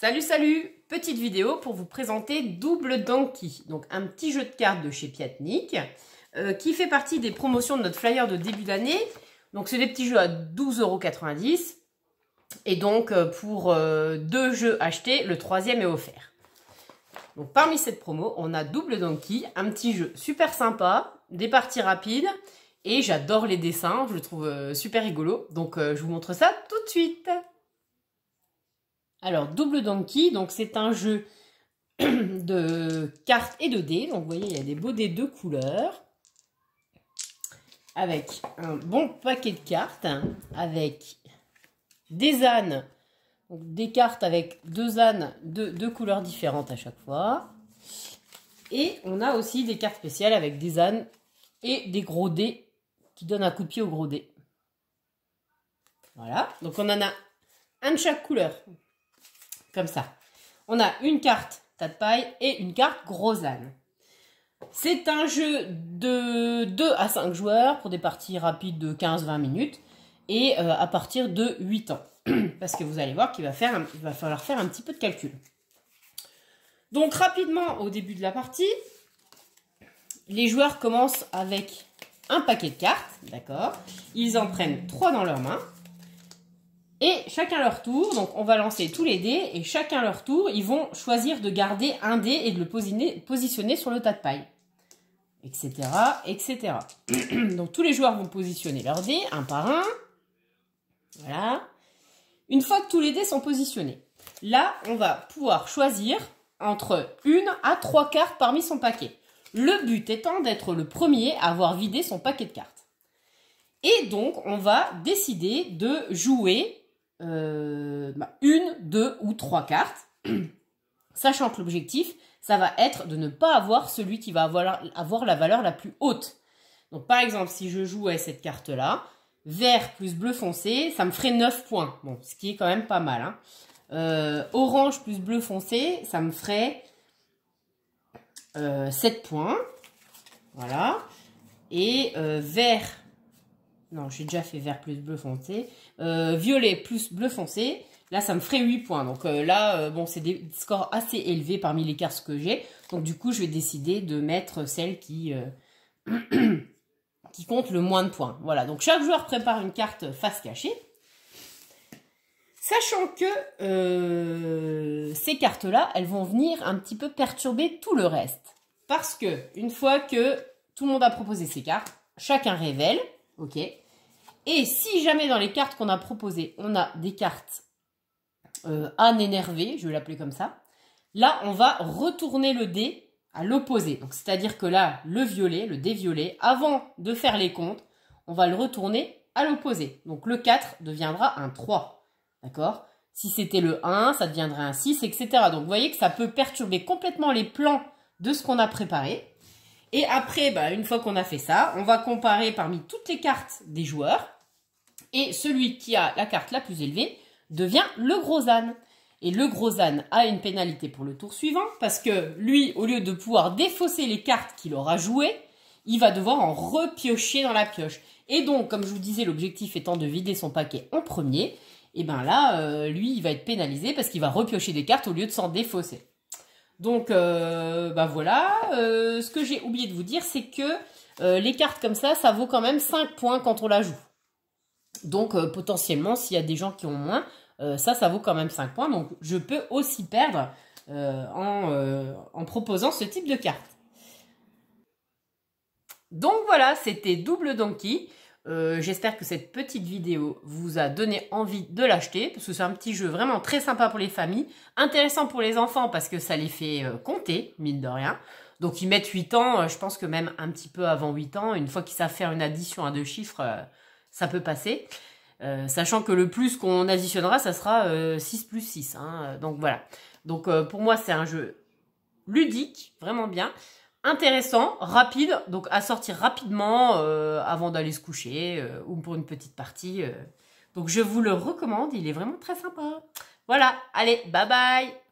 Salut salut. Petite vidéo pour vous présenter Double Donkey, donc un petit jeu de cartes de chez Piatnik, euh, qui fait partie des promotions de notre flyer de début d'année. Donc c'est des petits jeux à 12,90€ et donc euh, pour euh, deux jeux achetés, le troisième est offert. Donc parmi cette promo, on a Double Donkey, un petit jeu super sympa, des parties rapides, et j'adore les dessins, je le trouve super rigolo, donc je vous montre ça tout de suite alors, Double Donkey, donc c'est un jeu de cartes et de dés. Donc, vous voyez, il y a des beaux dés de couleurs. Avec un bon paquet de cartes. Avec des ânes. Donc, des cartes avec deux ânes de deux couleurs différentes à chaque fois. Et on a aussi des cartes spéciales avec des ânes et des gros dés qui donnent un coup de pied au gros dés. Voilà. Donc, on en a un de chaque couleur comme ça. On a une carte tas de paille et une carte gros âne. C'est un jeu de 2 à 5 joueurs pour des parties rapides de 15-20 minutes et euh, à partir de 8 ans. Parce que vous allez voir qu'il va, va falloir faire un petit peu de calcul. Donc rapidement au début de la partie, les joueurs commencent avec un paquet de cartes, d'accord? Ils en prennent 3 dans leurs mains. Et chacun leur tour, donc on va lancer tous les dés, et chacun leur tour, ils vont choisir de garder un dé et de le positionner, sur le tas de paille. Etc, etc. donc tous les joueurs vont positionner leurs dés, un par un. Voilà. Une fois que tous les dés sont positionnés, là, on va pouvoir choisir entre une à trois cartes parmi son paquet. Le but étant d'être le premier à avoir vidé son paquet de cartes. Et donc, on va décider de jouer euh, bah, une, deux ou trois cartes, sachant que l'objectif, ça va être de ne pas avoir celui qui va avoir, la valeur la plus haute. Donc par exemple, si je jouais cette carte-là, vert plus bleu foncé, ça me ferait 9 points. Bon, ce qui est quand même pas mal. Hein. Euh, orange plus bleu foncé, ça me ferait 7 euh, points. Voilà. Et vert non, j'ai déjà fait vert plus bleu foncé. Euh, violet plus bleu foncé. Là, ça me ferait 8 points. Donc euh, là, euh, bon, c'est des scores assez élevés parmi les cartes que j'ai. Donc du coup, je vais décider de mettre celle qui, qui compte le moins de points. Voilà, donc chaque joueur prépare une carte face cachée. Sachant que ces cartes-là, elles vont venir un petit peu perturber tout le reste. Parce que, une fois que tout le monde a proposé ses cartes, chacun révèle Et si jamais dans les cartes qu'on a proposées, on a des cartes euh, énervé, je vais l'appeler comme ça, là, on va retourner le dé à l'opposé. Donc, c'est-à-dire que là, le violet, le dé violet, avant de faire les comptes, on va le retourner à l'opposé. Donc, le 4 deviendra un 3. D'accord? Si c'était le 1, ça deviendrait un 6, etc. Donc, vous voyez que ça peut perturber complètement les plans de ce qu'on a préparé. Et après, bah, une fois qu'on a fait ça, on va comparer parmi toutes les cartes des joueurs. Et celui qui a la carte la plus élevée devient le gros âne. Et le gros âne a une pénalité pour le tour suivant, parce que lui, au lieu de pouvoir défausser les cartes qu'il aura jouées, il va devoir en repiocher dans la pioche. Et donc, comme je vous disais, l'objectif étant de vider son paquet en premier, et ben là, euh, lui, il va être pénalisé parce qu'il va repiocher des cartes au lieu de s'en défausser. Donc, euh, bah voilà. Euh, ce que j'ai oublié de vous dire, c'est que euh, les cartes comme ça, ça vaut quand même 5 points quand on la joue. Donc, potentiellement, s'il y a des gens qui ont moins, ça, ça vaut quand même 5 points. Donc, je peux aussi perdre en proposant ce type de carte. Donc voilà, c'était Double Donkey. Euh, j'espère que cette petite vidéo vous a donné envie de l'acheter, parce que c'est un petit jeu vraiment très sympa pour les familles, intéressant pour les enfants parce que ça les fait euh, compter, mine de rien. Donc ils mettent 8 ans, euh, je pense que même un petit peu avant 8 ans, une fois qu'ils savent faire une addition à deux chiffres, ça peut passer. sachant que le plus qu'on additionnera, ça sera 6 plus 6. Hein. donc voilà. Donc pour moi, c'est un jeu ludique, vraiment bien intéressant, rapide, donc à sortir rapidement euh, avant d'aller se coucher euh, ou pour une petite partie. Euh. Donc je vous le recommande, il est vraiment très sympa. Voilà, allez, bye bye